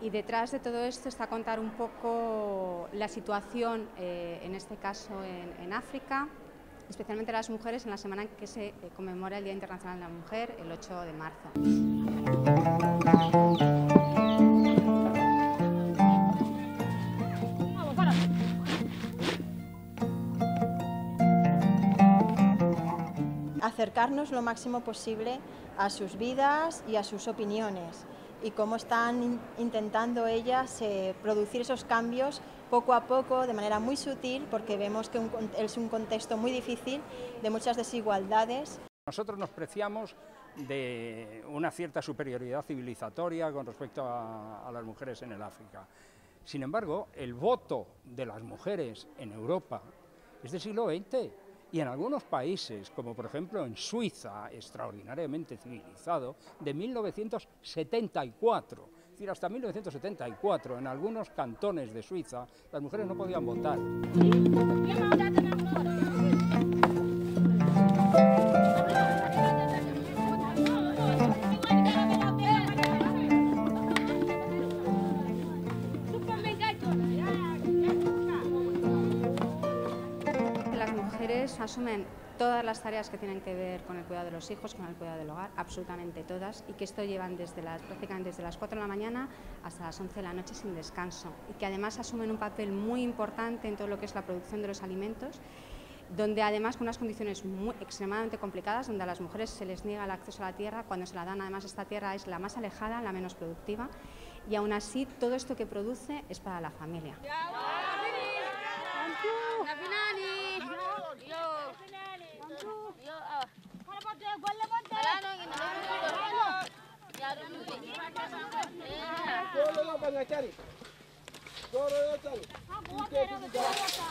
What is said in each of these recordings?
Y detrás de todo esto está contar un poco la situación, eh, en este caso en, África, especialmente las mujeres, en la semana en que se eh, conmemora el Día Internacional de la Mujer, el 8 de marzo. acercarnos lo máximo posible a sus vidas y a sus opiniones y cómo están in intentando ellas eh, producir esos cambios poco a poco, de manera muy sutil, porque vemos que es un contexto muy difícil, de muchas desigualdades. Nosotros nos preciamos de una cierta superioridad civilizatoria con respecto a, a las mujeres en el África. Sin embargo, el voto de las mujeres en Europa es del siglo XX y en algunos países, como por ejemplo en Suiza, extraordinariamente civilizado, de 1974. Es decir, hasta 1974, en algunos cantones de Suiza, las mujeres no podían votar. Asumen todas las tareas que tienen que ver con el cuidado de los hijos, con el cuidado del hogar, absolutamente todas, y que esto llevan desde las, prácticamente desde las 4 de la mañana hasta las 11 de la noche sin descanso, y que además asumen un papel muy importante en todo lo que es la producción de los alimentos, donde además con unas condiciones muy, extremadamente complicadas, donde a las mujeres se les niega el acceso a la tierra, cuando se la dan además esta tierra es la más alejada, la menos productiva, y aún así todo esto que produce es para la familia.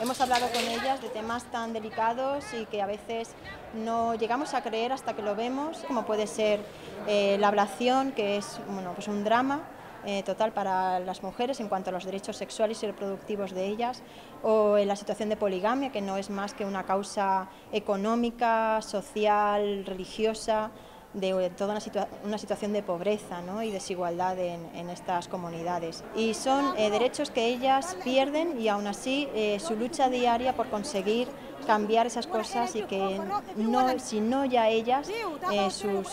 Hemos hablado con ellas de temas tan delicados y que a veces no llegamos a creer hasta que lo vemos, como puede ser eh, la ablación, que es bueno, pues un drama eh, total para las mujeres en cuanto a los derechos sexuales y reproductivos de ellas, o en la situación de poligamia, que no es más que una causa económica, social, religiosa, de toda una, una situación de pobreza ¿no? y desigualdad en, en, estas comunidades. Y son eh, derechos que ellas pierden y aún así eh, su lucha diaria por conseguir cambiar esas cosas y que no, si no ya ellas, eh, sus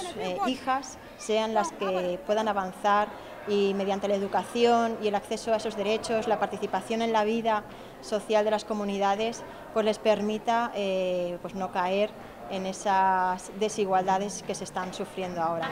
hijas sean las que puedan avanzar y mediante la educación y el acceso a esos derechos, la participación en la vida social de las comunidades, pues les permita pues no caer en esas desigualdades que se están sufriendo ahora.